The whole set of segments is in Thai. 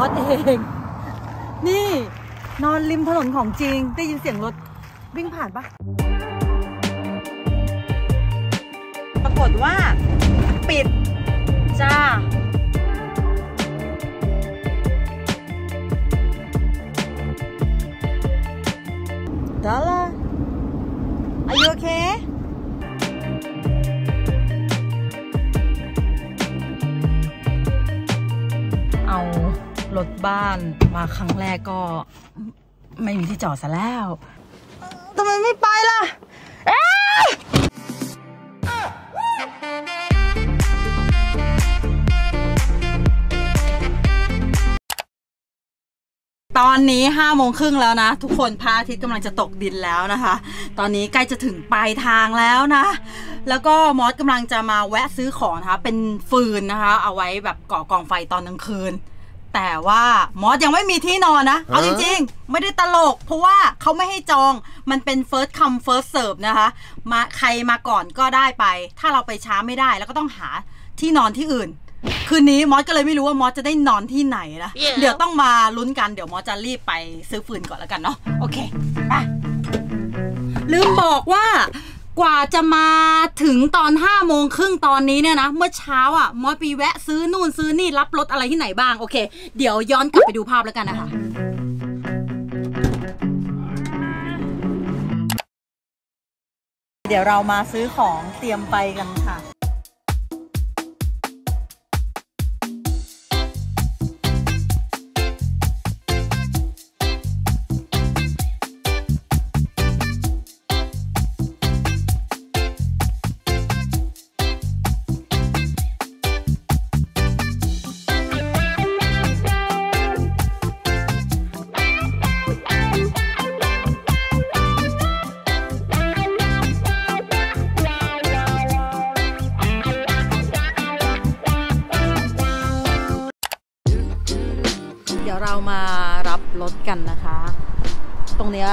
อสเอง นี่ นอนริมถนนของจริง ได้ยินเสียงรถวิ่งผ่านปะปรากฏว่า ปิด จ้า Dala Are you okay รถบ้านมาครั้งแรกก็ ไม่มีที่จอดซะแล้วทำไมไม่ไปล่ะเอ๊ะตอนนี้ห้าโมงครึ่งแล้วนะ ทุกคนพระอาทิตย์กำลังจะตกดินแล้วนะคะ ตอนนี้ใกล้จะถึงปลายทางแล้วนะ แล้วก็มอสกำลังจะมาแวะซื้อของนะคะ เป็นฟืนนะคะ เอาไว้แบบก่อกองไฟตอนกลางคืน แต่ว่ามอสยังไม่มีที่นอนนะ เอาจริงๆ ไม่ได้ตลก เพราะว่าเขาไม่ให้จองมันเป็น first come first serve นะคะ มาใครมาก่อนก็ได้ไป ถ้าเราไปช้าไม่ได้แล้วก็ต้องหาที่นอนที่อื่น คืนนี้มอสก็เลยไม่รู้ว่ามอสจะได้นอนที่ไหนนะ เดี๋ยวต้องมาลุ้นกันเดี๋ยวมอสจะรีบไปซื้อฟืนก่อนแล้วกันเนาะโอเคไปลืมบอกว่า กว่าจะมาถึงตอนห้าโมงครึ่งตอนนี้เนี่ยนะ เมื่อเช้าอะมอสปีแวะซื้อนู่นซื้อนี่รับรถอะไรที่ไหนบ้าง โอเค เดี๋ยวย้อนกลับไปดูภาพแล้วกันนะคะเดี๋ยวเรามาซื้อของเตรียมไปกันค่ะ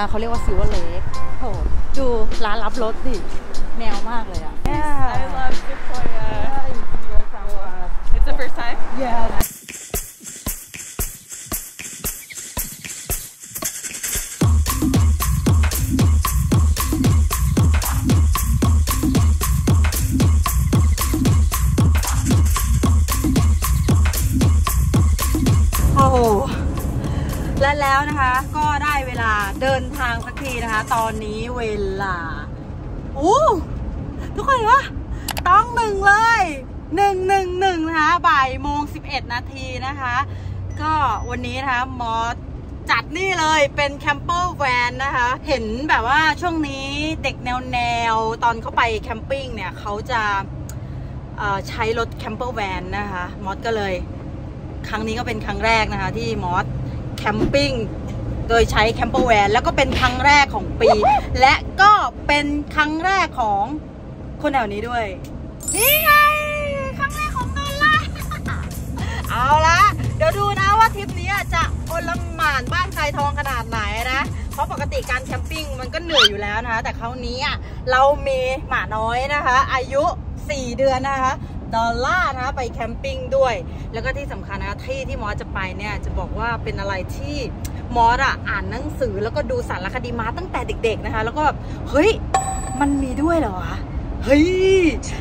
เนี้ยเขาเรียกว่าซิลเวอร์เลกโหดูร้านรับรถดิแนวมากเลยอะ I love Sequoia. It's the first time? Yeah. Oh. โอ้โหและแล้วนะคะก็ได้เว ลาเดินทางสักทีนะคะ ตอนนี้เวลาโอ้ทุกคนเห็นปะต้องหนึ่งเลยหนึ่งหนึ่งหนึ่งนะคะบ่ายโมงสิบเอ็ดนาทีนะคะ ก็วันนี้นะคะมอสจัดนี่เลยเป็นแคมเปอร์แวนนะคะ เห็นแบบว่าช่วงนี้เด็กแนวแนวตอนเขาไปแคมปิ้งเนี่ยเขาจะใช้รถ camper van นะคะ มอสก็เลย ครั้งนี้ก็เป็นครั้งแรกนะคะ ที่มอส camping โดยใช้ camper van แล้วก็เป็นครั้งแรกของปี และก็เป็นครั้งแรกของคนแถวนี้ด้วย นี่ไง ครั้งแรกของนนละเอาละเดี๋ยวดูนะว่าทริปนี้จะอลหม่านบ้านทรายทองขนาดไหนนะ เพราะปกติการ camping มันก็เหนื่อยอยู่แล้วนะคะ แต่คราวนี้อะเรามีหมาน้อยนะคะ อายุ 4 เดือนนะคะดอลลาร์นะคะไปแคมปิ้งด้วย แล้วก็ที่สำคัญนะคะที่ที่มอสจะไปเนี่ยจะบอกว่าเป็นอะไรที่ มอสอะอ่านหนังสือแล้วก็ดูสารคดีมาตั้งแต่เด็ก ๆนะคะ แล้วก็แบบเฮ้ยมันมีด้วยเหรอวะเฮ้ย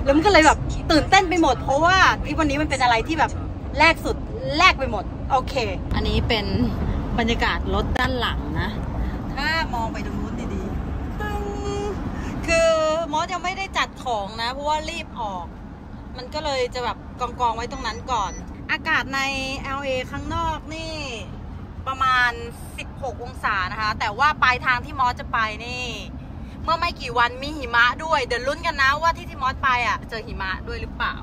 แล้วมันก็เลยแบบตื่นเต้นไปหมด เพราะว่าทริปวันนี้มันเป็นอะไรที่แบบแรกสุดแรกไปหมด โอเค อันนี้เป็นบรรยากาศรถด้านหลังนะ ถ้ามองไปตรงนู้นดีๆตึ้งคือมอสยังไม่ได้จัดของนะ เพราะว่ารีบออก มันก็เลยจะแบบกองกองๆไว้ตรงนั้นก่อน อากาศใน LA ข้างนอกนี่ ประมาณ 16 องศานะคะ แต่ว่าปลายทางที่มอสจะไปนี่ เมื่อไม่กี่วันมีหิมะด้วย เดี๋ยวลุ้นกันนะว่าที่ที่มอสไปอะเจอหิมะด้วยหรือเปล่า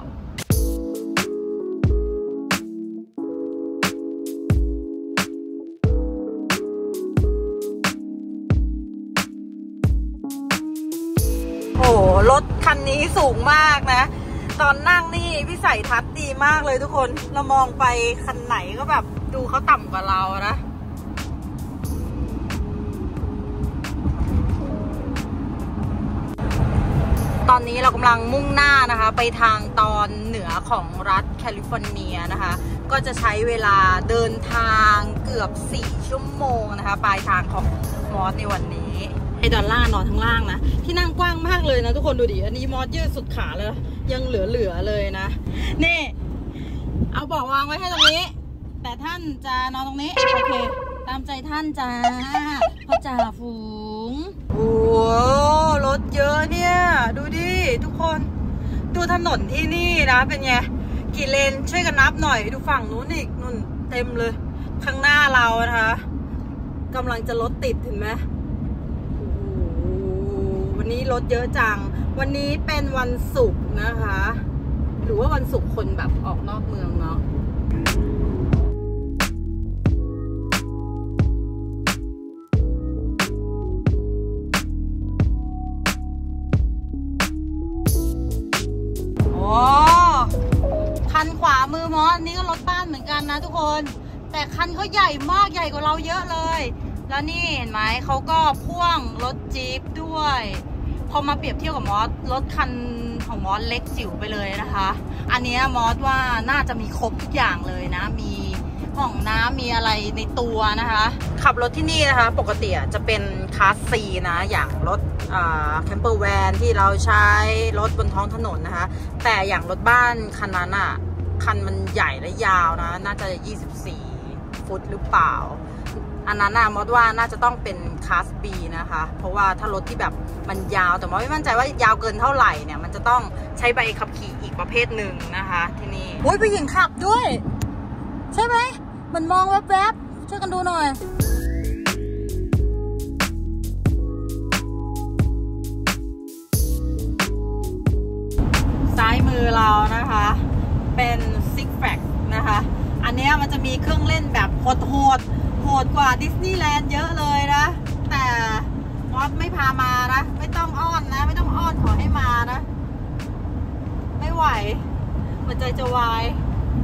โอ้โหรถคันนี้สูงมากนะ ตอนนั่งนี่วิสัยทัศน์ดีมากเลยทุกคน เรามองไปคันไหนก็แบบ ดูเขาต่ำกว่าเรานะตอนนี้เรากำลังมุ่งหน้านะคะ ไปทางตอนเหนือของรัฐแคลิฟอร์เนียนะคะ ก็จะใช้เวลาเดินทางเกือบ 4 ชั่วโมงนะคะ ปลายทางของมอสในวันนี้ไอ้ดอลล่านอนข้างล่างนะ ที่นั่งกว้างมากเลยนะทุกคนดูดิ อันนี้มอสยืดสุดขาเลย ยังเหลือๆเลยนะ นี่ เอาเบอกวางไว้ให้ตรงนี้ แต่ท่านจะนอนตรงนี้ โอเค ตามใจท่านจ้าพ่อจ่าฝูง โอ้โหรถเยอะเนี่ย ดูดิทุกคน ดูถนนที่นี่นะเป็นไง กี่เลนช่วยกันนับหน่อย ดูฝั่งนู้นอีกนู่นเต็มเลย ข้างหน้าเรานะคะกำลังจะรถติดเห็นไหมโอ้วันนี้รถเยอะจัง วันนี้เป็นวันศุกร์นะคะ หรือว่าวันศุกร์คนแบบออกนอกเมืองเนาะ คันขวามือมอสนี่ก็รถบ้านเหมือนกันนะทุกคน แต่คันเขาใหญ่มากใหญ่กว่าเราเยอะเลย แล้วนี่เห็นไหมเขาก็พ่วงรถจี๊ปด้วย พอมาเปรียบเทียบกับมอสรถคันของมอสเล็กจิ๋วไปเลยนะคะ อันนี้มอสว่าน่าจะมีครบทุกอย่างเลยนะ มีห้องน้ำมีอะไรในตัวนะคะ ขับรถที่นี่นะคะ ปกติจะเป็น class C นะ อย่างรถ camper van ที่เราใช้รถบนท้องถนนนะคะ แต่อย่างรถบ้านคันนั้นอะ คันมันใหญ่และยาวนะ น่าจะ 24 ฟุตหรือเปล่า อันนั้นน่ะมอดว่าน่าจะต้องเป็นคลาส B นะคะ เพราะว่าถ้ารถที่แบบมันยาวแต่มอดไม่มั่นใจว่ายาวเกินเท่าไหร่เนี่ย มันจะต้องใช้ใบขับขี่อีกประเภทหนึ่งนะคะที่นี่โอ้ยผู้หญิงขับด้วย ใช่ไหม มันมองแวบๆช่วยกันดูหน่อยซ้ายมือเรานะคะ เป็น Six Flags นะคะ อันนี้มันจะมีเครื่องเล่นแบบโหดโหดๆโหดกว่าดิสนีย์แลนด์เยอะเลยนะ แต่มอสไม่พามานะ ไม่ต้องอ้อนนะ ไม่ต้องอ้อนขอให้มานะ ไม่ไหวหัวใจจะวาย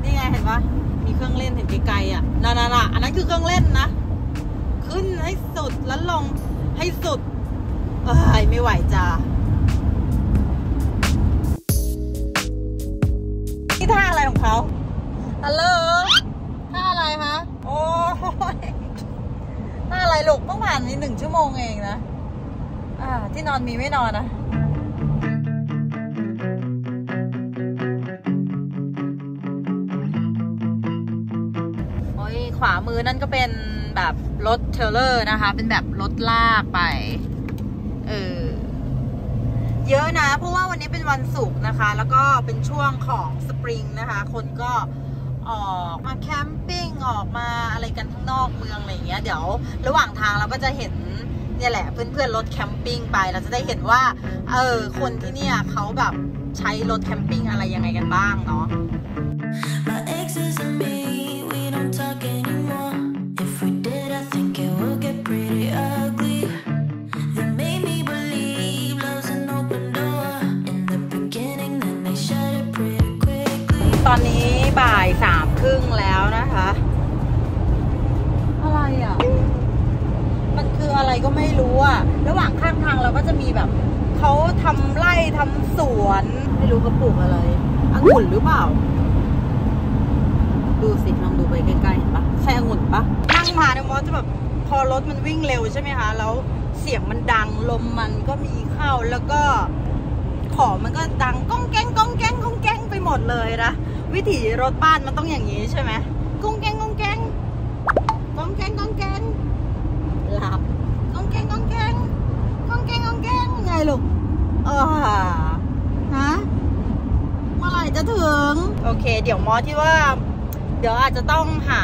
นี่ไงเห็นปะมีเครื่องเล่นเห็นไกลๆอะนั่นๆอันนั้นคือเครื่องเล่นนะ ขึ้นให้สุดแล้วลงให้สุดเอ้ยไม่ไหวจ้า เขาฮัลโหลท่าอะไรคะโอ้ยท่าอะไรลูกเมื่อวานนี้หนึ่งชั่วโมงเองนะ อ่า ที่นอนมีไม่นอนนะโอ้ยขวามือนั่นก็เป็นแบบรถเทรลเลอร์นะคะ เป็นแบบรถลากไป เออ เยอะนะ เพราะว่าวันนี้เป็นวันศุกร์นะคะ แล้วก็เป็นช่วงของสป ริงนะคะ คนก็ออกมาแคมปิ้งออกมาอะไรกันข้างนอกเมืองอะไรอย่างเงี้ยเดี๋ยวระหว่างทางเราก็จะเห็นเนี่ยแหละเพื่อนๆรถแคมปิ้งไปเราจะได้เห็นว่าเออคนที่เนี่ยเขาแบบใช้รถแคมปิ้งอะไรยังไงกันบ้างเนาะ บ่ายสามครึ่งแล้วนะคะ อะไรอะ มันคืออะไรก็ไม่รู้อะ ระหว่างข้างทางเราก็จะมีแบบเขาทำไร่ทำสวน ไม่รู้เขาปลูกอะไรองุ่นหรือเปล่า ดูสิลองดูไปใกล้ๆเห็นปะใช่องุ่นปะนั่งมาเนี่ยมอสจะแบบพอรถมันวิ่งเร็วใช่ไหมคะ แล้วเสียงมันดังลมมันก็มีเข้าแล้วก็ของมันก็ดังก้องแก้งก้องแก้งก้องแก้งไปหมดเลยนะ วิถีรถบ้านมันต้องอย่างนี้ใช่ไหมก้งแกงก้งแกงก้งแกงก้งแกงหลับก้งแกงก้งแกงก้งแกงก้งแกงไงลูกเออฮะเมื่อไหร่จะถึง โอเค เดี๋ยวมอที่ว่า เดี๋ยวอาจจะต้องหา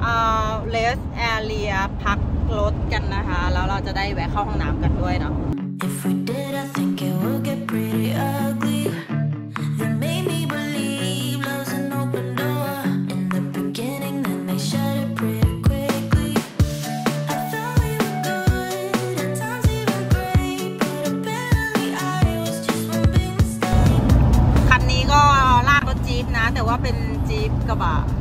เอ่อเลสแอเรียพักรถกันนะคะ แล้วเราจะได้แวะเข้าห้องน้ำกันด้วยเนาะ If we did, I think it would get pretty ugly. จี๊ป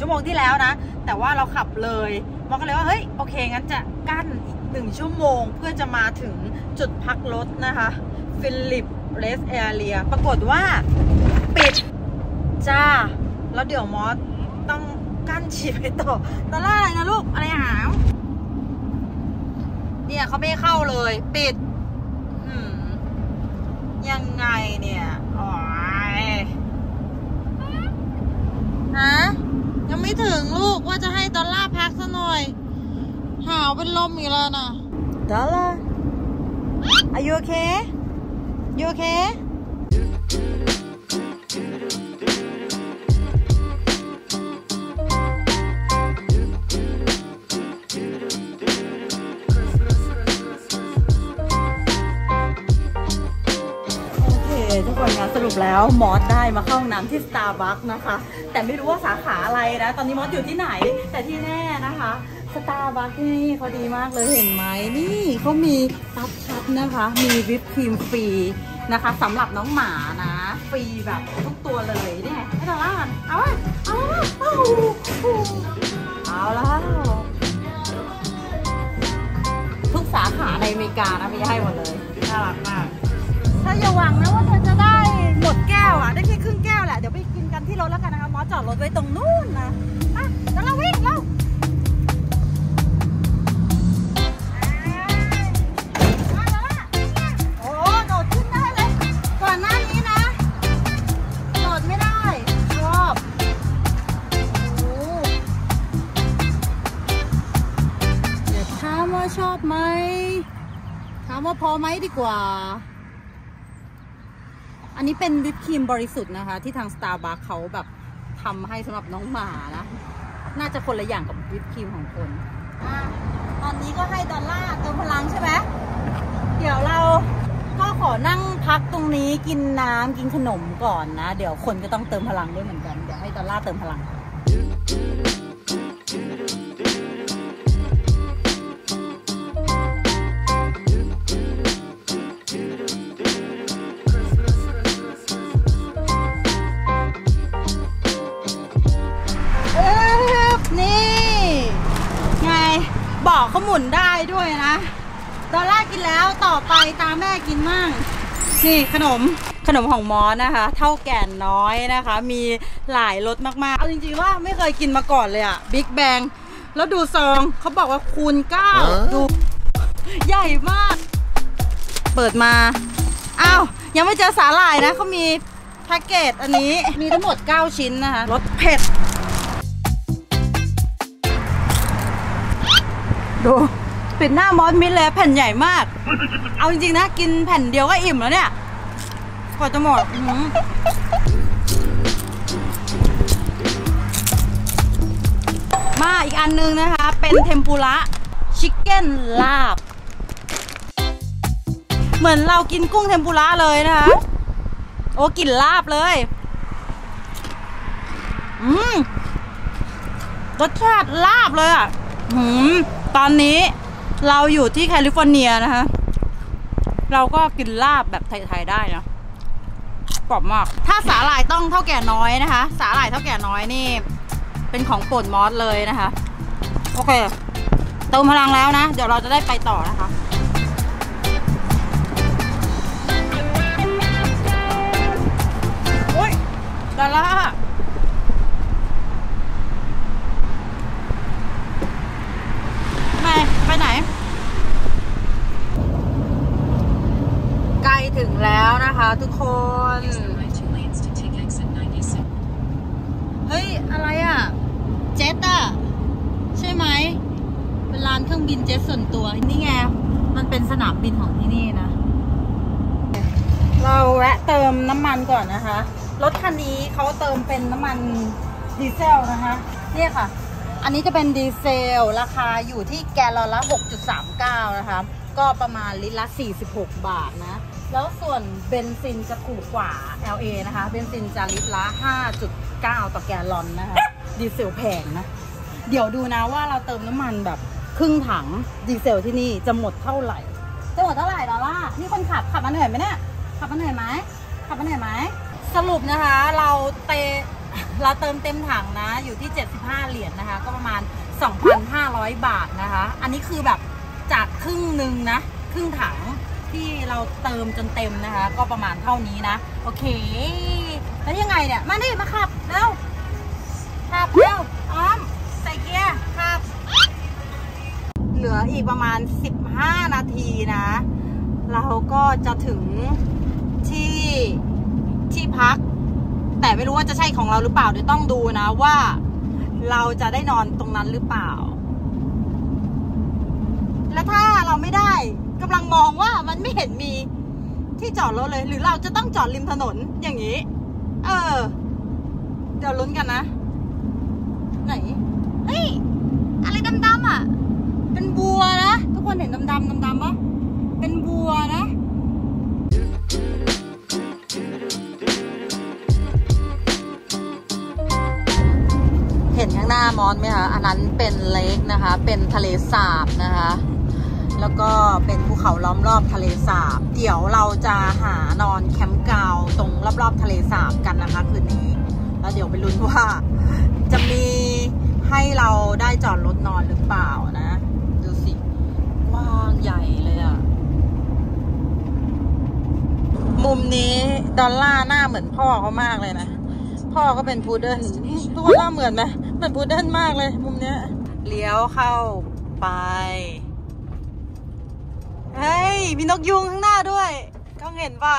ชั่วโมงที่แล้วนะ แต่ว่าเราขับเลยมอสก็เลยว่าเฮ้ยโอเคงั้นจะกลั้นอีกหนึ่งชั่วโมงเพื่อจะมาถึงจุดพักรถนะคะฟิลิป rest area ปรากฏว่าปิดจ้า แล้วเดี๋ยวมอสต้องกลั้นฉี่ไปต่อตอนแรกอะไรนะลูก อะไรหาวเนี่ยเขาไม่เข้าเลย ปิดยังไงเนี่ย โอ้ยฮะ ยังไม่ถึงลูกว่าจะให้ดอลลาร์พักซะหน่อย หาวเป็นลมอีกแล้วนะดอลลาร์ Are you okay You okay แล้วมอสได้มาเข้าห้องน้ำที่ Starbucks นะคะ แต่ไม่รู้ว่าสาขาอะไรนะ ตอนนี้มอสอยู่ที่ไหน แต่ที่แน่ๆนะคะ Starbucks ที่นี่เขาดีมากเลยเห็นไหมนี่เขามีซับชัดนะคะ มีวิปครีมฟรีนะคะสำหรับน้องหมานะ ฟรีแบบทุกตัวเลยเนี่ยให้ดอลล่ากินเอาวะเอาวะเอาเอาแล้วทุกสาขาในอเมริกานะมีให้หมดเลยน่ารักมาก ออย่าหวังนะว่าเธอจะได้หมดแก้วอะ ได้แค่ครึ่งแก้วแหละ เดี๋ยวไปกินกันที่รถแล้วกันนะคะมอสจอดรถไว้ตรงนู้นนะอะแล้วเราวิ่งแล้วโอ้โดดขึ้นได้เลยก่อนหน้านี้นะโดดไม่ได้ชอบโอ้เดี๋ยวถามว่าชอบไหม ถามว่าพอไหมดีกว่า อันนี้เป็นวิปครีมบริสุทธิ์นะคะ ที่ทาง Starbucks เขาแบบทำให้สำหรับน้องหมานะ น่าจะคนละอย่างกับวิปครีมของคนอะตอนนี้ก็ให้ดอลลาร์เติมพลังใช่ไหมเดี๋ยวเราก็ขอนั่งพักตรงนี้กินน้ำกินขนมก่อนนะ เดี๋ยวคนก็ต้องเติมพลังด้วยเหมือนกัน เดี๋ยวให้ดอลลาร์เติมพลัง เขาหมุนได้ด้วยนะดอลล่ากินแล้วต่อไปตามแม่กินมั่งนี่ขนมขนมของมอสนะคะ เถ้าแก่น้อยนะคะ มีหลายรสมากๆ เอาจริงๆว่าไม่เคยกินมาก่อนเลยอะ big bag แล้วดูซองเขาบอกว่าคูณ9ดูใหญ่มาก เปิดมาอ้าวยังไม่เจอสาหร่ายนะเขามีแพ็กเกจอันนี้มีทั้งหมด 9 ชิ้นนะคะรสเผ็ด ดูปิดหน้ามอสมิดเลยแผ่นใหญ่มาก เอาจริงๆนะ กินแผ่นเดียวก็อิ่มแล้วเนี่ยกว่าจะหมดหือมาอีกอันนึงนะคะ เป็นเทมปุระชิคเก้นลาบ เหมือนเรากินกุ้งเทมปุระเลยนะคะ โอ้กลิ่นลาบเลย อืมรสชาติลาบเลยอะหืม ตอนนี้เราอยู่ที่แคลิฟอร์เนียนะคะ เราก็กินลาบแบบไทยๆได้นะกรอบมาก ถ้าสาหร่ายต้องเท่าแก่น้อยนะคะ สาหร่ายเท่าแก่น้อยนี่ เป็นของโปรดมอสเลยนะคะ โอเค เติมพลังแล้วนะ เดี๋ยวเราจะได้ไปต่อนะคะ เนี่ยค่ะ อันนี้จะเป็นดีเซล ราคาอยู่ที่แกลลอนละ 6.39 นะคะ ก็ประมาณลิตรละ 46 บาทนะ แล้วส่วนเบนซินจะถูกกว่า LA นะคะ เบนซินจะลิตรละ 5.9 ต่อแกลลอนนะคะ ดีเซลแพงนะ เดี๋ยวดูนะว่าเราเติมน้ำมันแบบครึ่งถังดีเซลที่นี่จะหมดเท่าไหร่ จะหมดเท่าไหร่ดอลล่านี่คนขับขับมาเหนื่อยไหมเนี่ย ขับมาเหนื่อยไหมขับมาเหนื่อยไหม สรุปนะคะ เราเต เราเติมเต็มถังนะ อยู่ที่ 75 เหรียญนะคะ ก็ประมาณ 2,500 บาทนะคะ อันนี้คือแบบจากครึ่งหนึ่งนะ ครึ่งถังที่เราเติมจนเต็มนะคะ ก็ประมาณเท่านี้นะ โอเค แล้วยังไงเนี่ย มานี่มาขับเร็วขับเร็วอ้อม ใส่เกียร์ขับ เหลืออีกประมาณ 15 นาทีนะ เราก็จะถึงที่ที่พัก แต่ไม่รู้ว่าจะใช่ของเราหรือเปล่าเดี๋ยวต้องดูนะว่า เราจะได้นอนตรงนั้นหรือเปล่า และถ้าเราไม่ได้กำลังมองว่ามันไม่เห็นมีที่จอดรถเลย หรือเราจะต้องจอดริมถนนอย่างนี้ เออ เดี๋ยวลุ้นกันนะ ไหน เฮ้ย อะไรดำๆอะ เป็นบัวนะ ทุกคนเห็นดำๆดำๆปะ มอนไหมคะ อันนั้นเป็นเลคนะคะ เป็นทะเลสาบนะคะ แล้วก็เป็นภูเขาล้อมรอบทะเลสาบ เดี๋ยวเราจะหานอนแคมป์กาวตรงรอบๆทะเลสาบกันนะคะคืนนี้ แล้วเดี๋ยวไปลุ้นว่าจะมีให้เราได้จอดรถนอนหรือเปล่านะ ดูสิกว้างใหญ่เลยอะมุมนี้ดอลล่าร์หน้าเหมือนพ่อเขามากเลยนะ พ่อก็เป็นพุดเดิ้ลทุกคนหน้าเหมือนไหมเหมือนพุดเดิ้ลมากเลยมุมเนี้ยเลี้ยวเข้าไปเฮ้ยมีนกยุงข้างหน้าด้วยกล้องเห็นป่ะ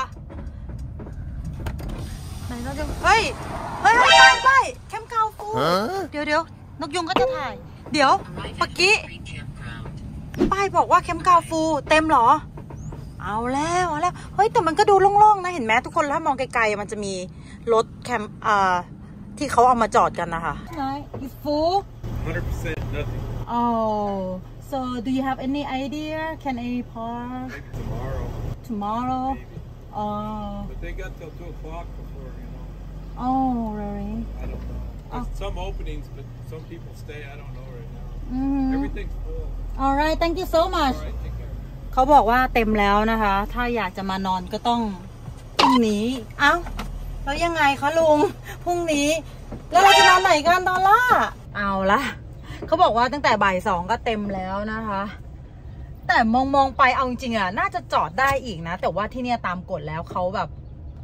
ไหนนกยุงเฮ้ยเฮ้ยเฮ้ยไปไปแคมป์เกาฟูเดี๋ยวเดี๋ยวนกยุงก็จะถ่าย เดี๋ยวเมื่อกี้ป้ายบอกว่าแคมป์เกาฟูเต็มเหรอ เอาแล้วเอาแล้ว เฮ้ย แต่มันก็ดูโล่งๆนะ เห็นไหมทุกคนถ้ามองไกลๆมันจะมี รถแคมป์อ่าที่เขาเอามาจอดกันนะคะไหน is full 100% nothing. oh so do you have any idea can I park Maybe tomorrow. tomorrow Maybe. oh But they got till 2 o'clock before, you know. oh really I don't know. There's Oh. some openings, but some people stay. I don't know right now. mm Everything's full. alright thank you so much All right, take care. เขาบอกว่าเต็มแล้วนะคะ ถ้าอยากจะมานอนก็ต้องพรุ่งนี้ เอ้า แล้วยังไงคะลุงพรุ่งนี้ แล้วเราจะนอนไหนกันดอลล่าเอาละเขาบอกว่าตั้งแต่บ่ายสองก็เต็มแล้วนะคะ แต่มองมองไปเอาจริงๆอะ น่าจะจอดได้อีกนะ แต่ว่าที่เนี่ยตามกฎแล้วเขาแบบ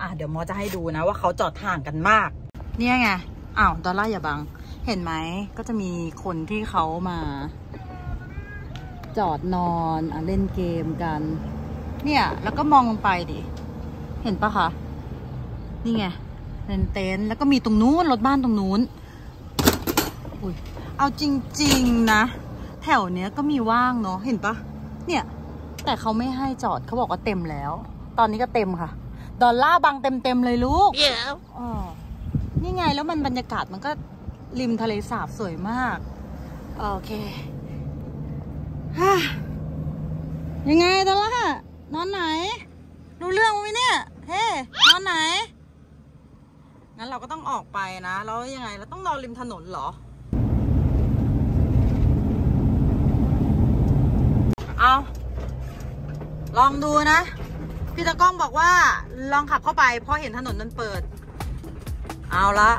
อะเดี๋ยวมอจะให้ดูนะ ว่าเขาจอดห่างกันมาก เนี่ยไงอ้าวดอลล่าอย่าบัง เห็นไหมก็จะมีคนที่เขามา จอดนอนอเล่นเกมกัน เนี่ย แล้วก็มองลงไปดิ เห็นปะคะ นี่ไงเต็นท์เต็นท์แล้วก็มีตรงนู้นรถบ้านตรงนู้นอุ้ยเอาจริง ๆ นะ แถวเนี้ยก็มีว่างเนาะเห็นปะเนี่ย แต่เขาไม่ให้จอดเขาบอกว่าเต็มแล้ว ตอนนี้ก็เต็มค่ะ ดอลล่าร์บังเต็ม ๆ เลยลูก Yeah. อ๋อนี่ไงแล้วมันบรรยากาศมันก็ริมทะเลสาบสวยมาก โอเคฮ่ายังไงตอนละนอนไหน รู้เรื่องไหมเนี่ย เฮ้ นอนไหน งั้นเราก็ต้องออกไปนะ แล้วยังไง เราต้องนอนริมถนนเหรอ เอาลองดูนะ พี่ตะก้องบอกว่าลองขับเข้าไป เพราะเห็นถนนมันเปิด เอาละ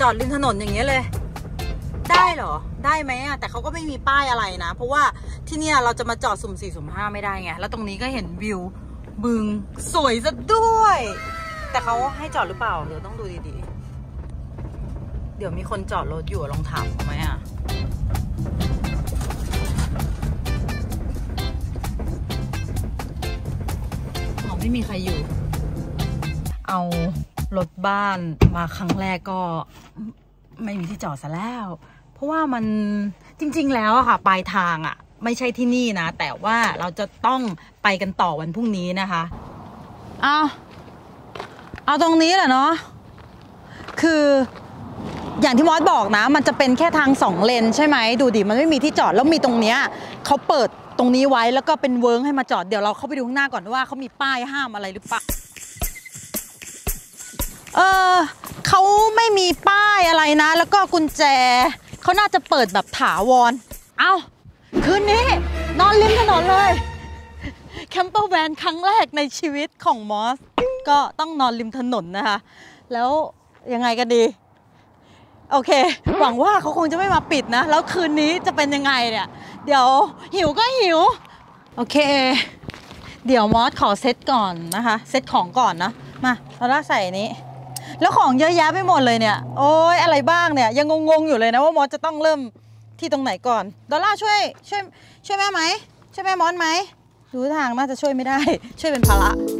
จอดริมถนนอย่างเงี้ยเลย ได้เหรอ ได้ไหมอะแต่เขาก็ไม่มีป้ายอะไรนะ เพราะว่าที่เนี่ยเราจะมาจอดสุ่มสี่สุ่มห้าไม่ได้ไง แล้วตรงนี้ก็เห็นวิวบึงสวยซะด้วย แต่เขาให้จอดหรือเปล่าเดี๋ยวต้องดูดีๆ เดี๋ยวมีคนจอดรถอยู่ลองถามเขาไหมอะอ๋อไม่มีใครอยู่ เอารถบ้านมาครั้งแรกก็ไม่มีที่จอดซะแล้ว เพราะว่ามันจริง ๆ แล้วอะค่ะ ปลายทางอะไม่ใช่ที่นี่นะ แต่ว่าเราจะต้องไปกันต่อวันพรุ่งนี้นะคะอ้าว เอาตรงนี้แหละเนาะคืออย่างที่มอสบอกนะ มันจะเป็นแค่ทางสองเลนใช่ไหมดูดิมันไม่มีที่จอดแล้วมีตรงเนี้ยเขาเปิดตรงนี้ไว้แล้วก็เป็นเวิร์งให้มาจอดเดี๋ยวเราเข้าไปดูข้างหน้าก่อนว่าเขามีป้ายห้ามอะไรหรือเปล่าเออเขาไม่มีป้ายอะไรนะ แล้วก็กุญแจเขาน่าจะเปิดแบบถาวร เอาคืนนี้ นอนริมถนนเลย แคมเปอร์แวนครั้งแรกในชีวิตของมอส ก็ต้องนอนริมถนนนะคะ แล้วยังไงกันดี โอเค หวังว่าเขาคงจะไม่มาปิดนะ แล้วคืนนี้จะเป็นยังไงเนี่ย เดี๋ยวหิวก็หิว โอเค เดี๋ยวมอสขอเซตก่อนนะคะ เซตของก่อนนะ มาเราลาใส่นี้แล้วของเยอะแยะไปหมดเลยเนี่ย โอ้ยอะไรบ้างเนี่ย ยังงงๆอยู่เลยนะว่ามอสจะต้องเริ่มที่ตรงไหนก่อน ดอลล่าช่วยช่วยช่วยแม่ไหมช่วยแม่มอสไหม ดูทางน่าจะช่วยไม่ได้ ช่วยเป็นภาระ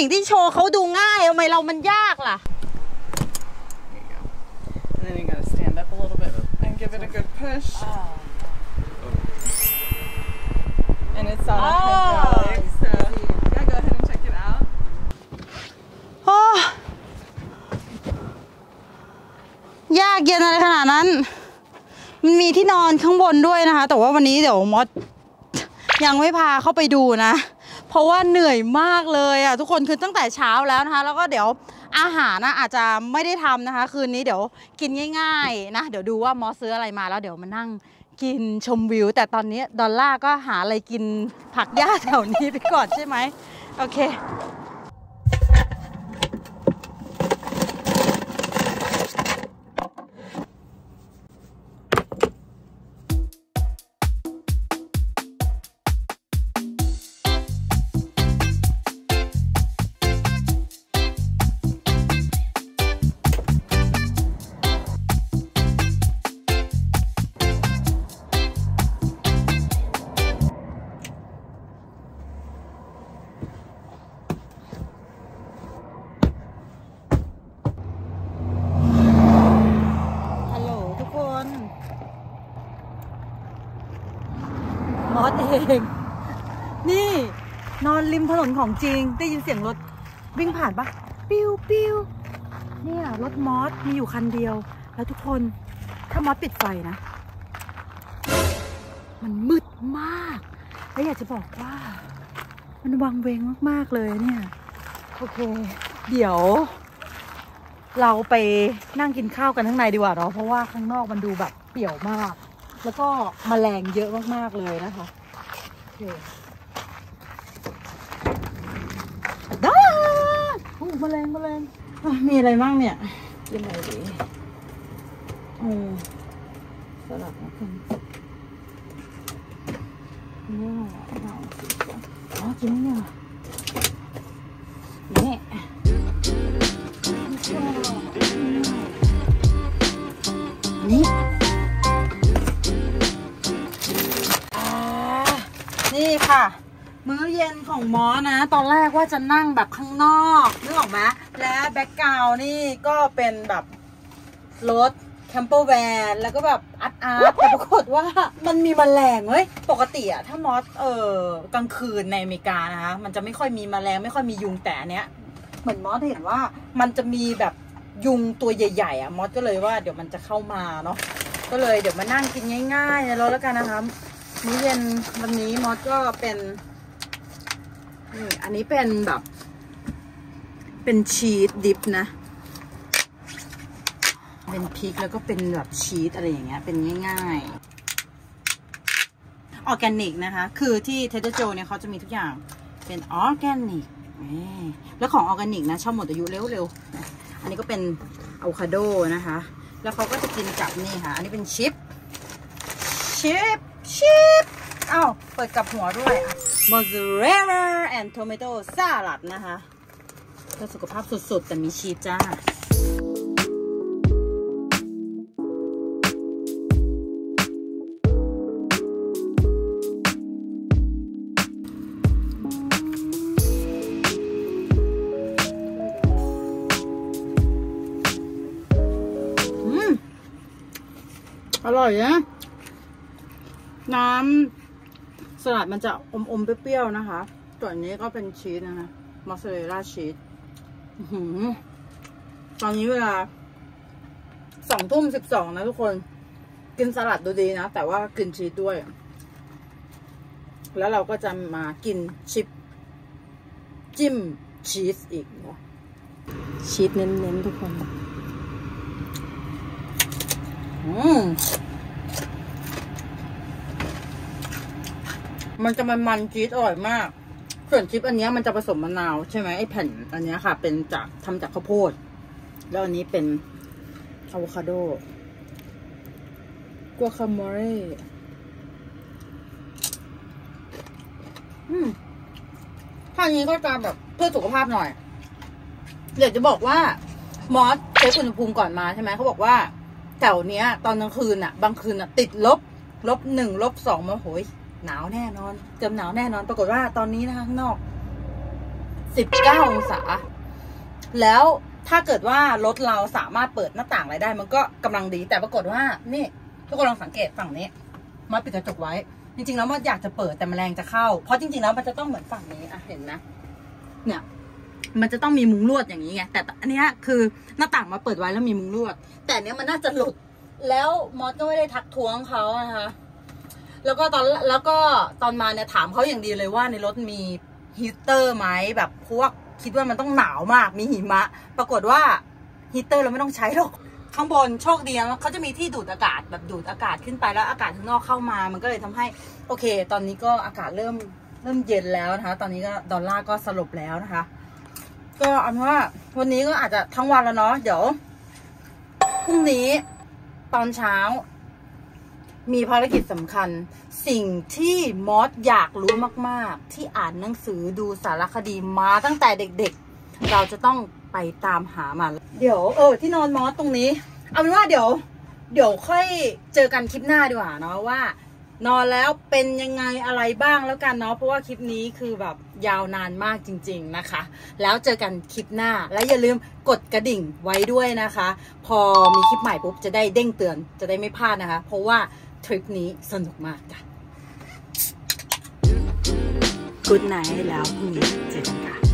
ญิงที่โชว์เขาดูง่ายทำไมเรามันยากล่ะ And then you gotta stand up a little bit and give it a good push. And it's on a hydraulic, so yeah, go ahead and check it out. โอ้ยากเย็นอะไรขนาดนั้น มันมีที่นอนข้างบนด้วยนะคะ แต่ว่าวันนี้เดี๋ยวมอสยังไม่พาเข้าไปดูนะ เพราะว่าเหนื่อยมากเลยอะทุกคนคือตั้งแต่เช้าแล้วนะคะ แล้วก็เดี๋ยวอาหารนะอาจจะไม่ได้ทำนะคะ คืนนี้เดี๋ยวกินง่ายๆนะเดี๋ยวดูว่ามอสซื้ออะไรมาแล้วเดี๋ยวมานั่งกินชมวิว แต่ตอนนี้ดอลล่าก็หาอะไรกินผักหญ้าแถวนี้ไปก่อนใช่ไหมโอเค นี่ นอนริมถนนของจริง ได้ยินเสียงรถวิ่งผ่านปะปิ้วปิ้วเนี่ยรถมอสมีอยู่คันเดียว แล้วทุกคนถ้ามอสปิดไฟนะ มันมืดมาก แล้วอยากจะบอกว่า มันวังเวงมาก ๆ เลยเนี่ย โอเค เดี๋ยว เราไปนั่งกินข้าวกันข้างในดีกว่าเนาะเพราะว่าข้างนอกมันดูแบบเปี่ยวมาก แล้วก็มแมลงเยอะมาก ๆ เลยนะคะโอเคได้โอ้ แมลงแมลงอะมีอะไรบ้างเนี่ยกินอะไรดีเออสลัดนะคุณนี่อะไรอะอ๋อกินเนี่ยนี่นี่อ่านี่ค่ะ มื้อเย็นของมอสนะ ตอนแรกว่าจะนั่งแบบข้างนอกนึกออกไหมและ background นี่ก็เป็นแบบรถ camper van แล้วก็แบบ art art แต่ปรากฏว่ามันมีแมลงเว้ยปกติอะถ้ามอสเออกลางคืนในอเมริกานะคะมันจะไม่ค่อยมีแมลงไม่ค่อยมียุงแต่เนี้ยเหมือนมอสเห็นว่ามันจะมีแบบยุงตัวใหญ่ๆอะมอสก็เลยว่าเดี๋ยวมันจะเข้ามาเนาะก็เลยเดี๋ยวมานั่งกินง่ายๆในรถแล้วกันนะคะมื้อเย็นวันนี้มอสก็เป็น นี่อันนี้เป็นแบบ เป็น cheese dip นะ เป็นพริกแล้วก็เป็นแบบชีสอะไรอย่างเงี้ย เป็นง่ายๆ ออร์แกนิกนะคะ คือที่เทเ e โจเนี่ยเขาจะมีทุกอย่างเป็นออร์แกนิกแล้วของออร์แกนิกนะชอบหมดอายุเร็วๆ อันนี้ก็เป็นอะโวคาโดนะคะ แล้วเขาก็จะกินกับนี่ค่ะ อันนี้เป็น chip chip chip อ้าวเปิดกลับหัวด้วย mozzarella and tomato salad นะคะเพื่อสุขภาพสุดๆ แต่มีชีสจ้าอร่อยนะน้ำ สลัดมันจะอมอมๆเปรี้ยวๆนะคะ ส่วนนี้ก็เป็นชีสนะคะมอสซาเรลล่าชีสอื้อหือตอนนี้เวลาสองทุ่มสิบสองนะทุกคน กินสลัดดูดีนะ แต่ว่ากินชีสด้วย แล้วเราก็จะมากินชิป จิ้มชีสอีกเนาะชีสเน้นๆทุกคน อืม มันจะมันมันชีสอร่อยมาก ส่วนชิปอันนี้มันจะผสมมะนาวใช่ไหมไอแผ่นอันนี้ค่ะ เป็นจากทำจากข้าวโพด แล้วอันนี้เป็นอะโวคาโดกัวคาโมเรอืมถ้านี้ก็จะแบบเพื่อสุขภาพหน่อยอยากจะบอกว่ามอสเช็คอุณหภูมิก่อนมาใช่ไหมเขาบอกว่าแถวเนี้ย ตอนกลางคืนอะบางคืนอะติดลบ ลบหนึ่งลบสองมาโหย หนาวแน่นอนเติมหนาวแน่นอน ปรากฏว่าตอนนี้นะคะข้างนอกสิบเก้าองศา แล้วถ้าเกิดว่ารถเราสามารถเปิดหน้าต่างอะไรได้ มันก็กำลังดีแต่ปรากฏว่านี่ทุกคนลองสังเกตฝั่งนี้มาปิดกระจกไว้ จริง ๆ แล้วมันอยากจะเปิดแต่แมลงจะเข้า เพราะจริง ๆ แล้วมันจะต้องเหมือนฝั่งนี้อะเห็นนะเนี่ยมันจะต้องมีมุ้งลวดอย่างนี้ไงแต่อันนี้คือหน้าต่างมาเปิดไว้แล้วมีมุ้งลวด แต่อันเนี้ยมันน่าจะหลุด แล้วมอสก็ไม่ได้ทักท้วงเขานะคะ แล้วก็ตอนแล้วก็ตอนมาเนี่ยถามเขาอย่างดีเลยว่าในรถมีฮีเตอร์ไหมแบบพวกคิดว่ามันต้องหนาวมากมีหิมะ ปรากฏว่าฮีเตอร์เราไม่ต้องใช้หรอกข้างบนโชคดีนะเขาจะมีที่ดูดอากาศแบบดูดอากาศขึ้นไปแล้วอากาศข้างนอกเข้ามา มันก็เลยทำให้โอเค ตอนนี้ก็อากาศเริ่มเริ่มเย็นแล้วนะคะ ตอนนี้ก็ดอลลาร์ก็สลบแล้วนะคะ ก็เอาเป็นว่าวันนี้ก็อาจจะทั้งวันแล้วเนาะเดี๋ยวพรุ่งนี้ตอนเช้า มีภารกิจสำคัญ สิ่งที่มอสอยากรู้มาก ๆ ที่อ่านหนังสือดูสารคดีมาตั้งแต่เด็ก ๆ เราจะต้องไปตามหามันเดี๋ยวเออ ที่นอนมอสตรงนี้ เอาเป็นว่าเดี๋ยว เดี๋ยวค่อยเจอกันคลิปหน้าดีกว่าเนาะว่า นอนแล้วเป็นยังไงอะไรบ้างแล้วกันเนาะเพราะว่าคลิปนี้คือแบบยาวนานมากจริง ๆนะคะ แล้วเจอกันคลิปหน้าและอย่าลืมกดกระดิ่งไว้ด้วยนะคะ พอมีคลิปใหม่ปุ๊บจะได้เด้งเตือนจะได้ไม่พลาดนะคะ เพราะว่า ทริปนี้สนุกมากจ้ะ Good night แล้วพรุ่งนี้เจอกันค่ะ